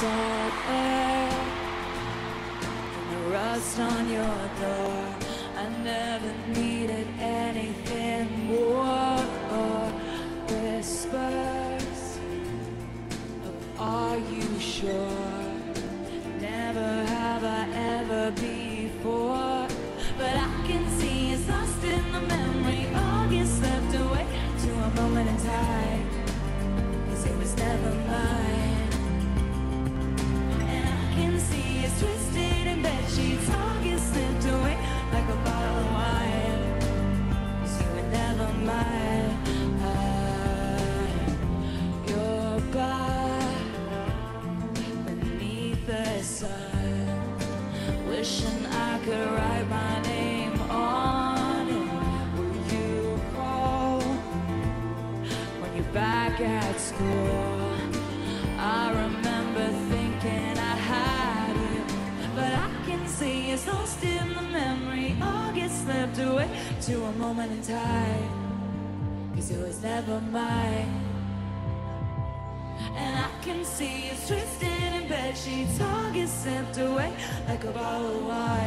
salt air and the rust on your door. I never needed anything more. Whispers of Are you sure? Never have I ever before. But I can the. Wishing I could write my name on it. Will you call when you're back at school? I remember thinking I had it, but I can see it's lost in the memory. August slipped away to a moment in time. Cause it was never mine. And I can see it's twisted bed sheets August slipped away like a bottle of wine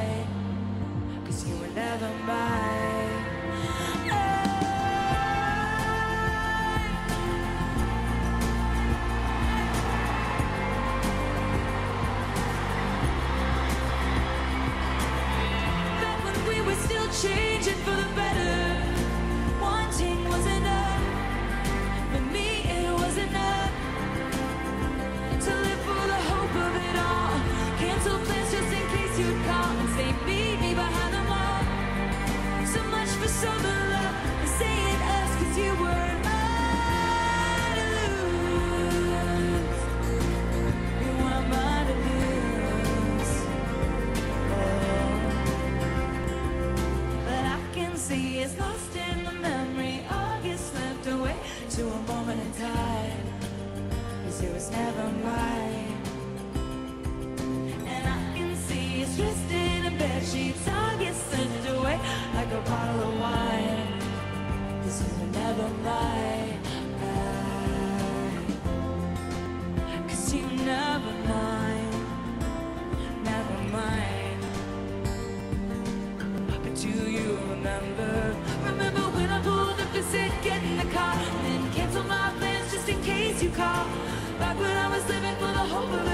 see it's lost in the memory. All slipped away to a moment in time. It was never mine. And I can see it's twisted Cause you never mine. Never mine. But do you remember? Remember when I pulled up and said get in the car and then cancel my plans just in case you call? Back when I was living for the hope of